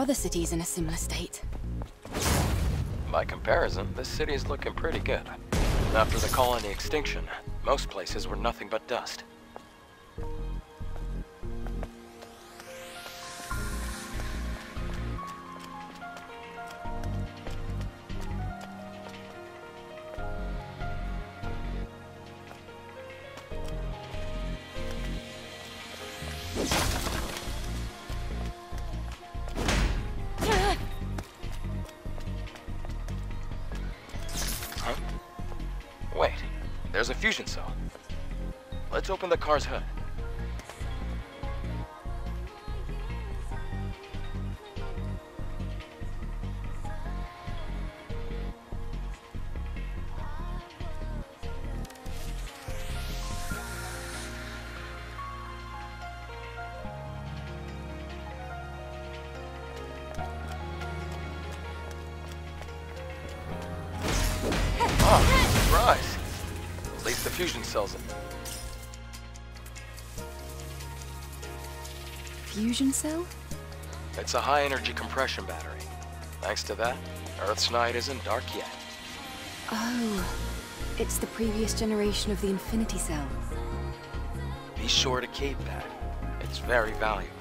other cities in a similar state? By comparison, this city is looking pretty good. After the colony extinction, most places were nothing but dust. The car's hood. Oh, surprise. At least the fusion cell's in. Fusion cell? It's a high-energy compression battery. Thanks to that, Earth's night isn't dark yet. Oh, it's the previous generation of the Infinity Cell. Be sure to keep that. It's very valuable.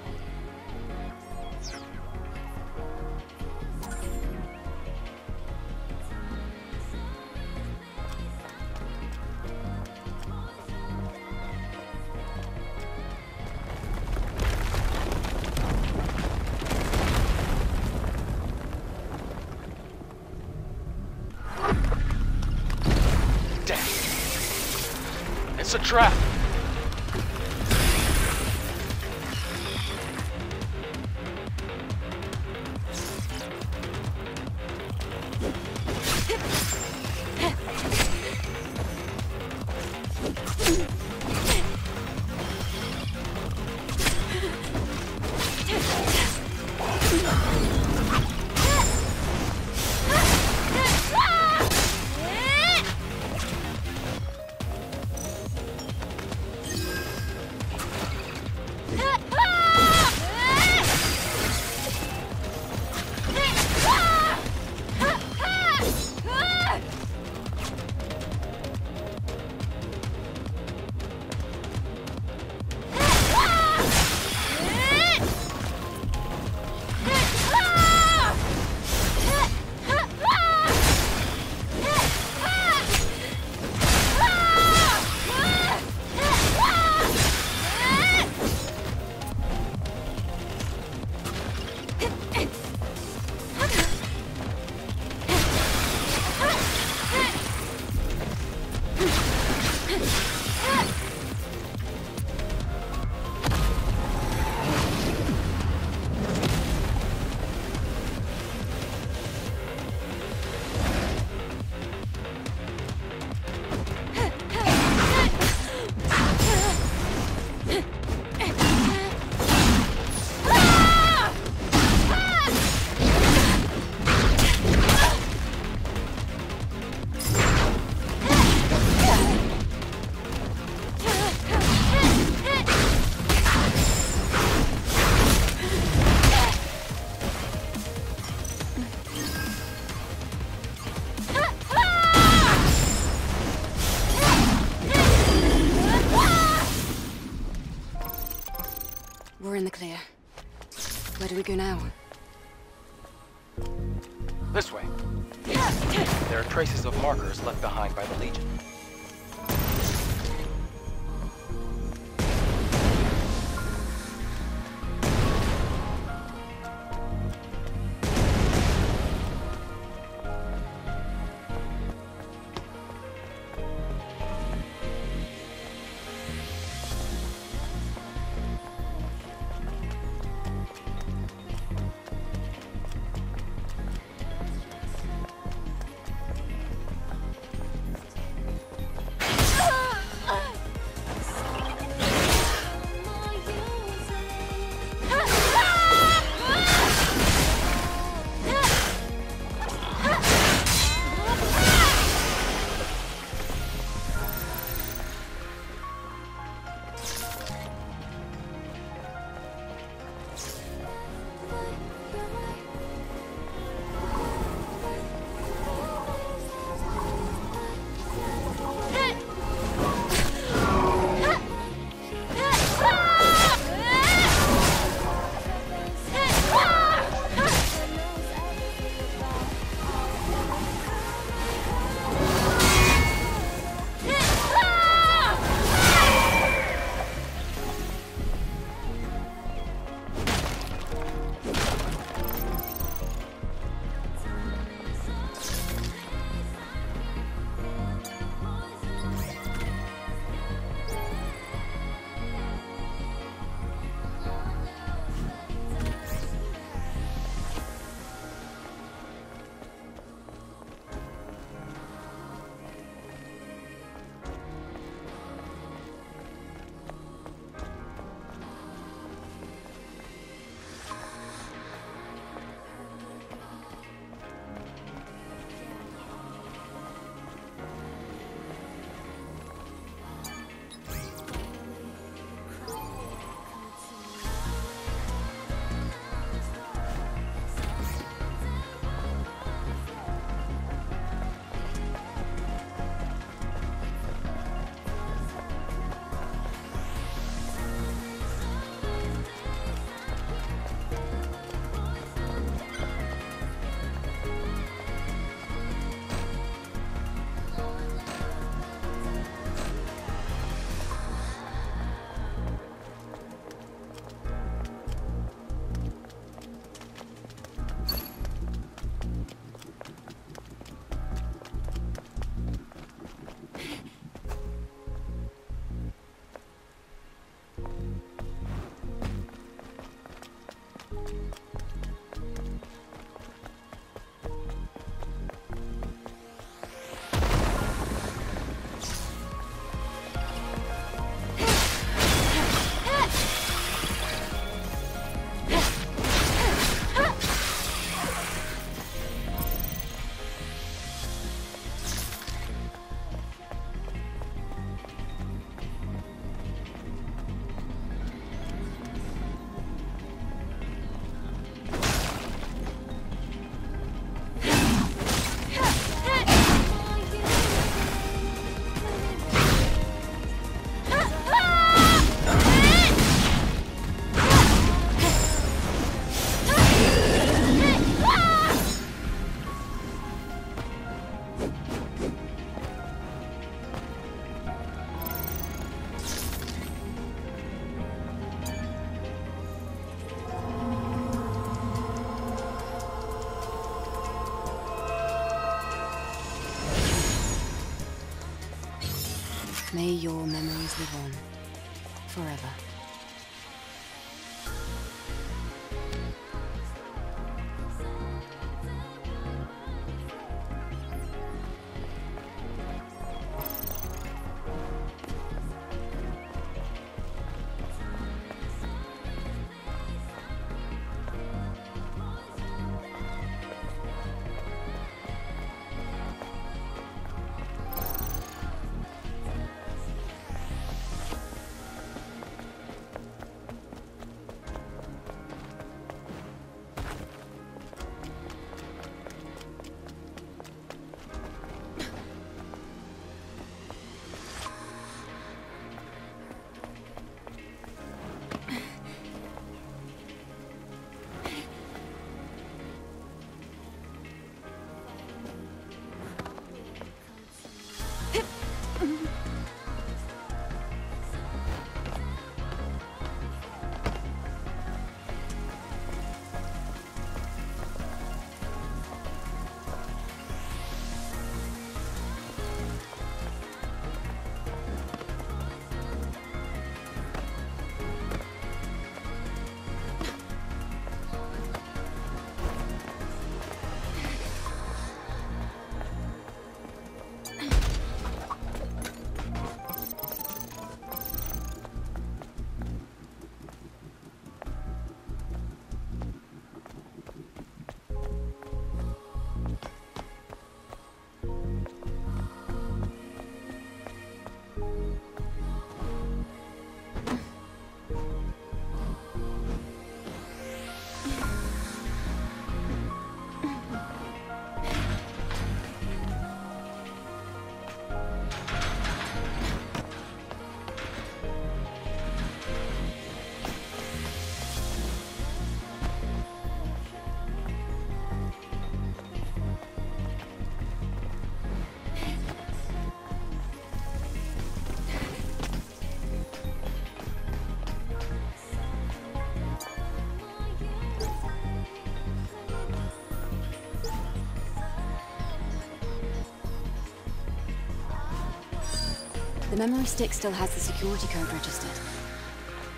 Memory stick still has the security code registered.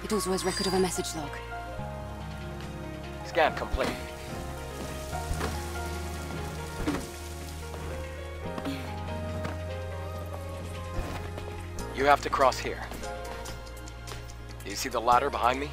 It also has record of a message log. Scan complete. You have to cross here. You see the ladder behind me?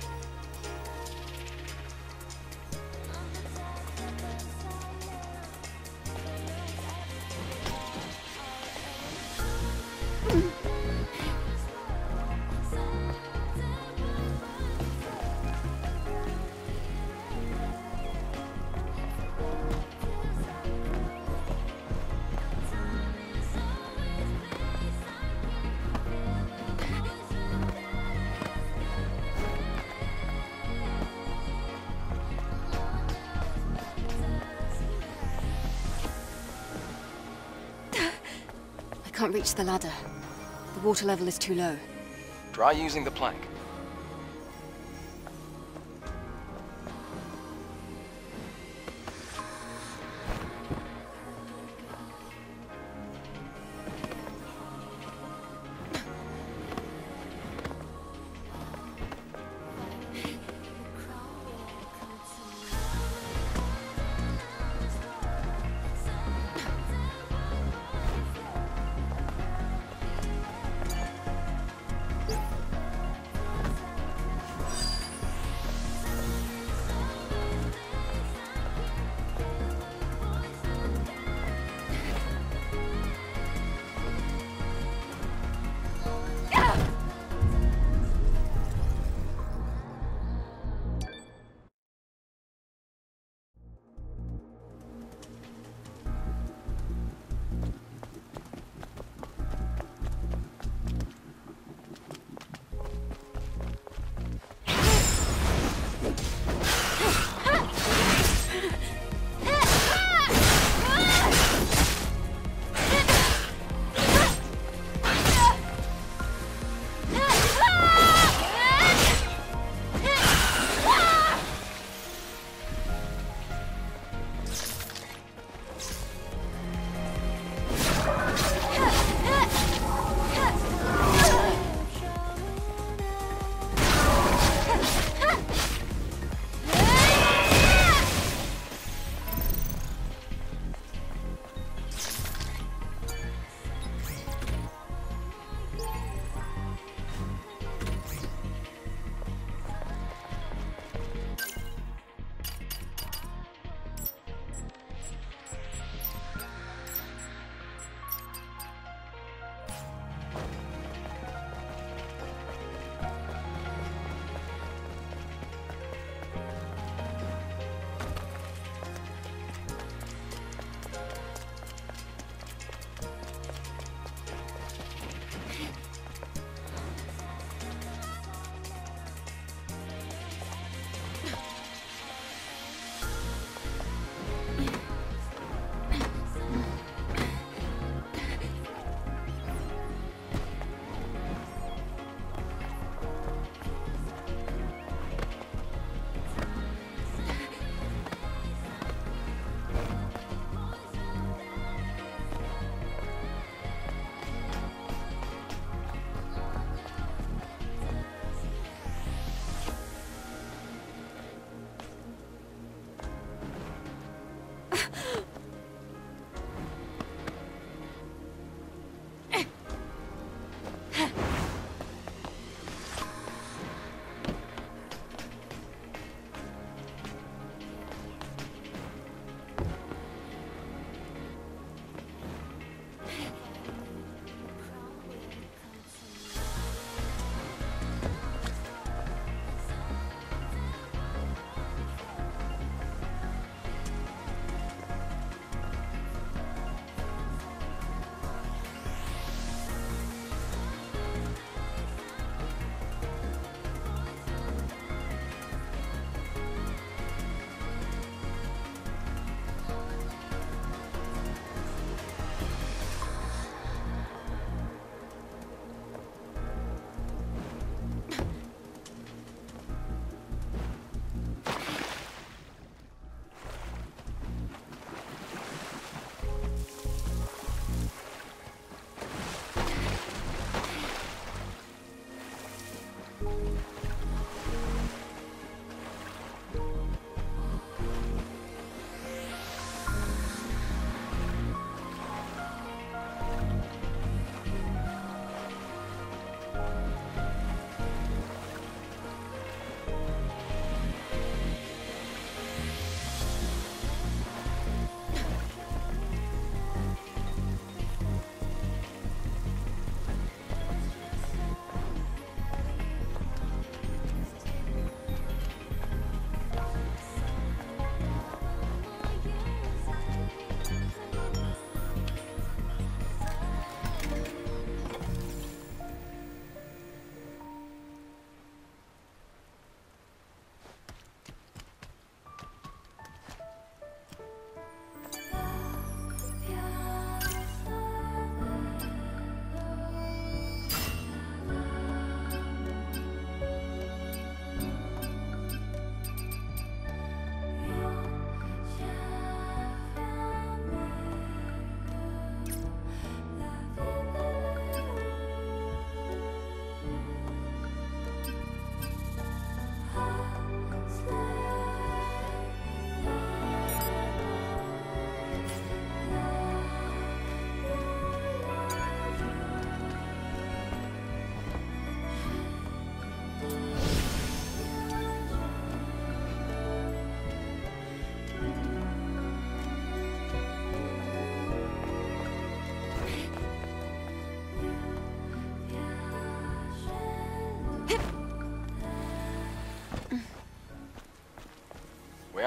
Can't reach the ladder. The water level is too low. Try using the plank.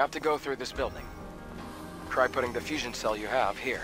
Have to go through this building. Try putting the fusion cell you have here.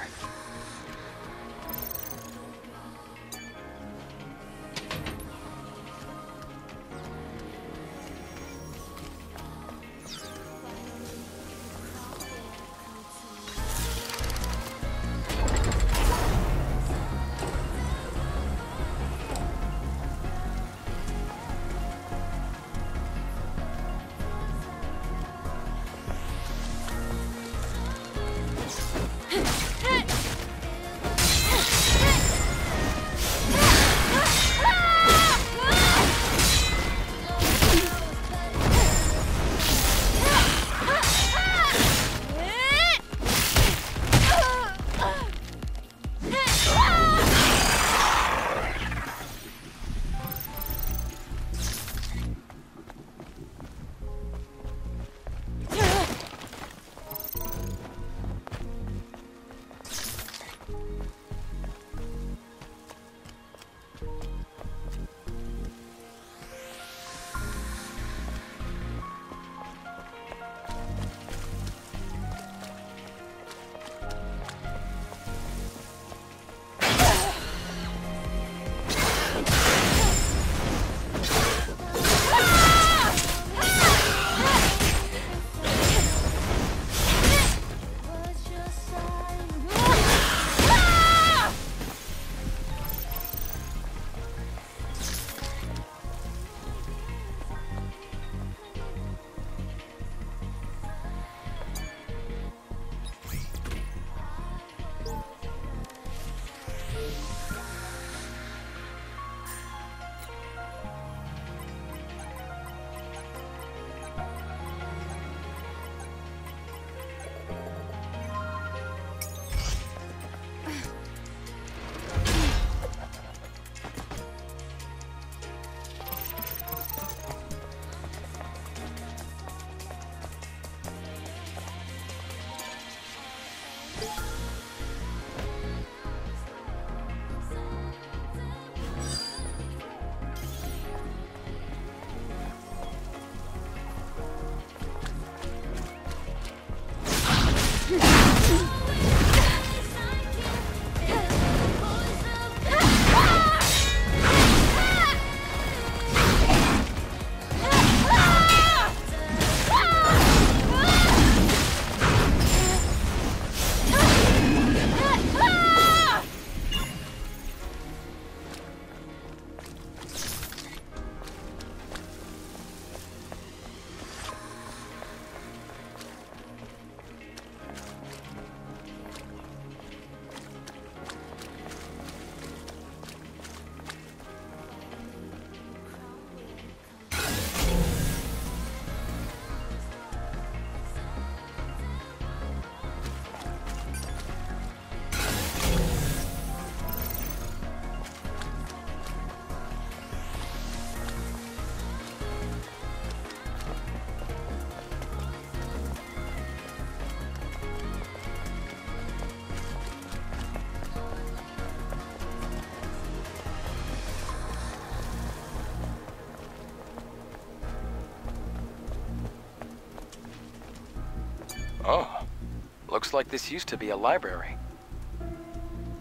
Looks like this used to be a library.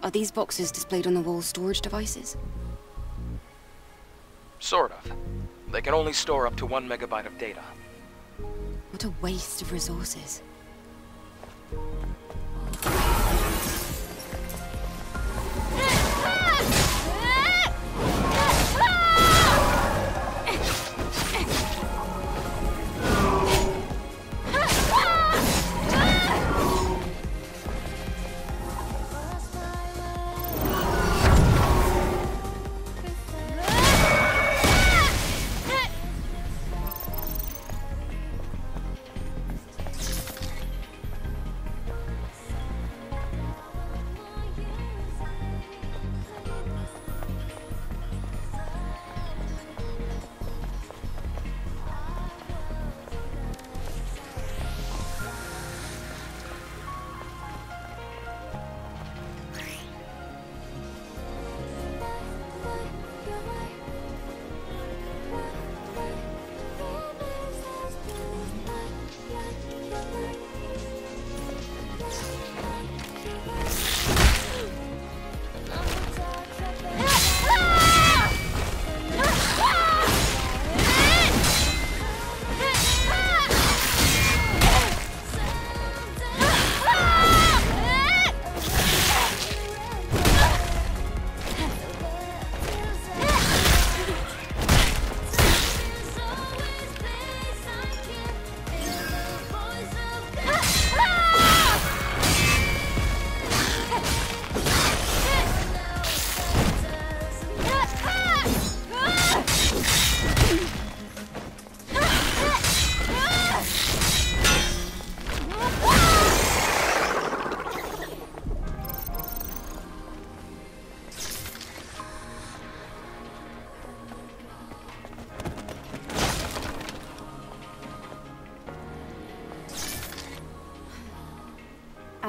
Are these boxes displayed on the wall storage devices? Sort of. They can only store up to one megabyte of data. What a waste of resources.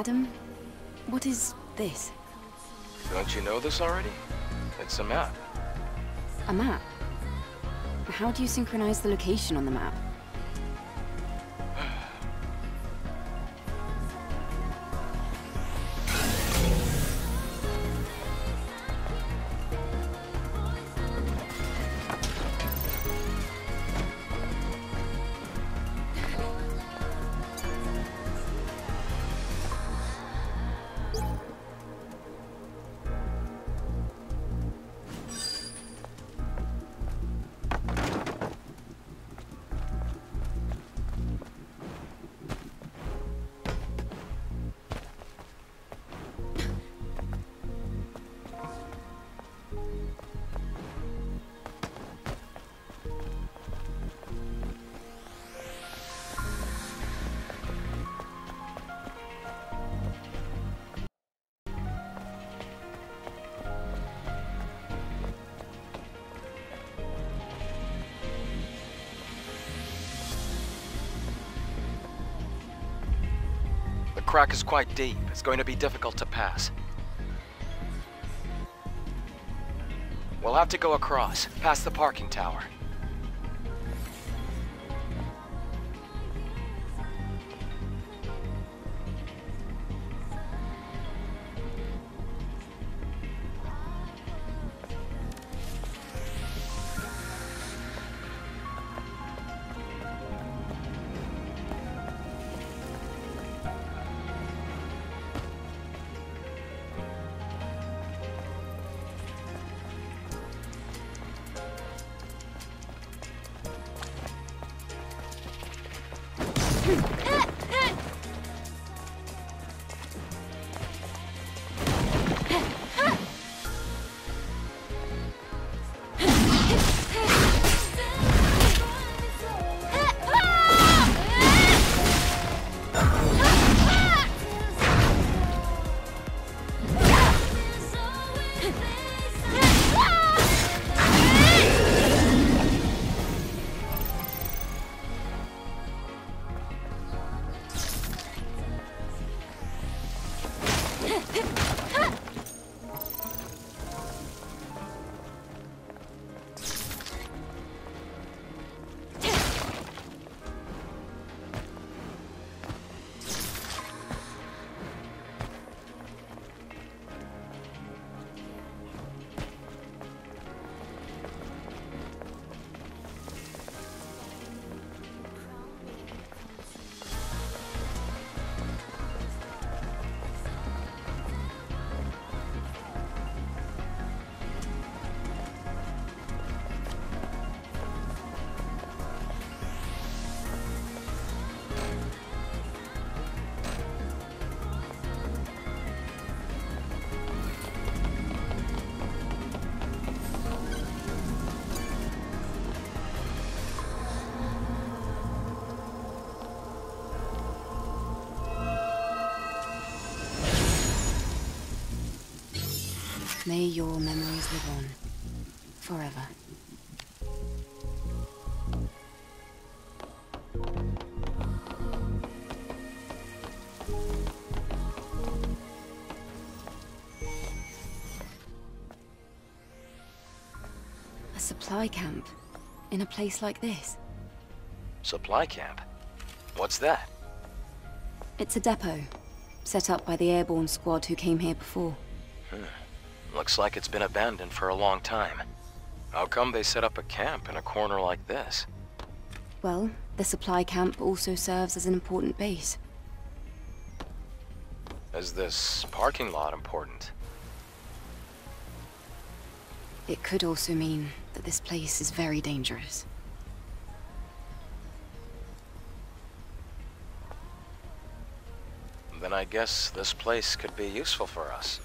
Adam, what is this? Don't you know this already? It's a map. A map? How do you synchronize the location on the map? Crack is quite deep. It's going to be difficult to pass. We'll have to go across, past the parking tower. May your memories live on. Forever. A supply camp? In a place like this? Supply camp? What's that? It's a depot, set up by the airborne squad who came here before. Hmm. Looks like it's been abandoned for a long time. How come they set up a camp in a corner like this? Well, the supply camp also serves as an important base. Is this parking lot important? It could also mean that this place is very dangerous. Then I guess this place could be useful for us.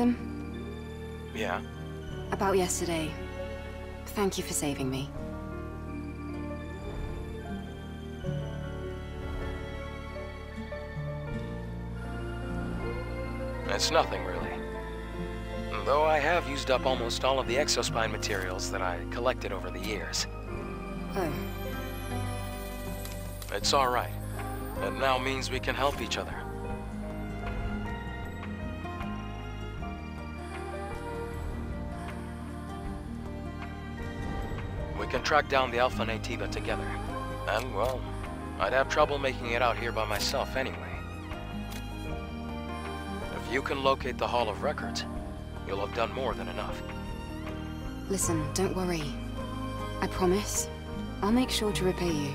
Adam, Yeah? about yesterday. Thank you for saving me. It's nothing, really. Though I have used up almost all of the exospine materials that I collected over the years. Oh, It's alright. It now means we can help each other. Track down the Alpha Naytiba together. And, well, I'd have trouble making it out here by myself anyway. If you can locate the Hall of Records, you'll have done more than enough. listen, don't worry. I promise. I'll make sure to repay you.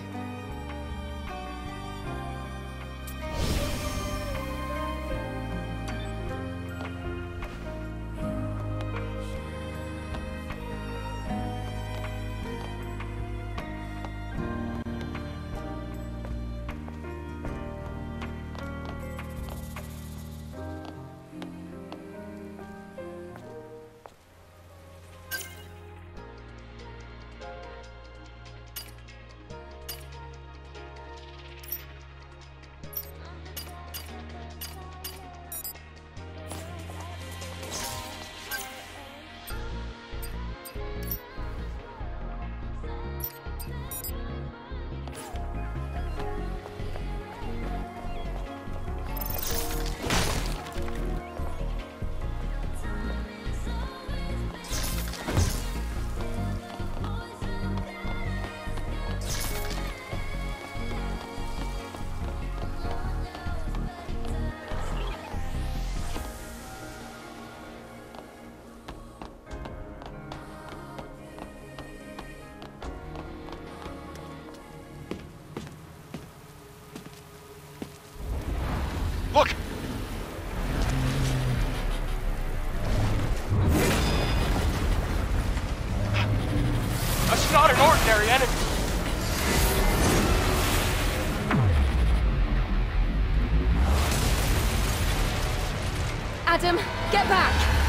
Adam, get back!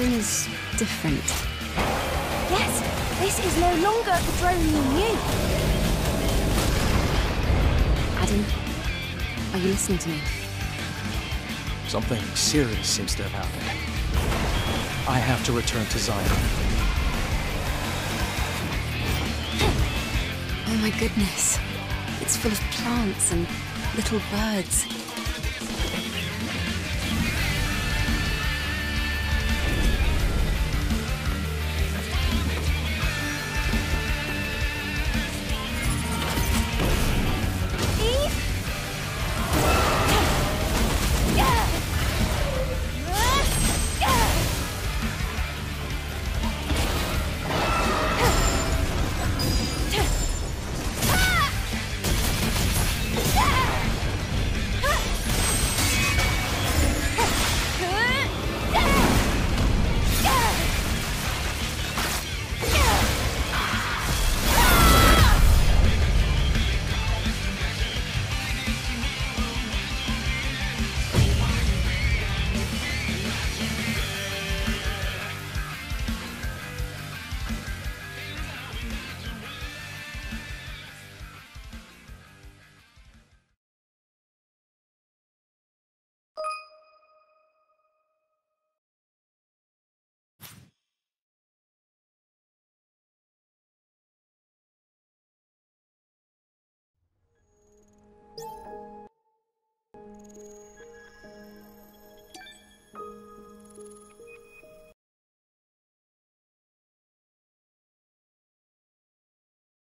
Drone is different. Yes, this is no longer the drone you knew. Adam, are you listening to me? Something serious seems to have happened. I have to return to Xion. Oh my goodness. It's full of plants and little birds.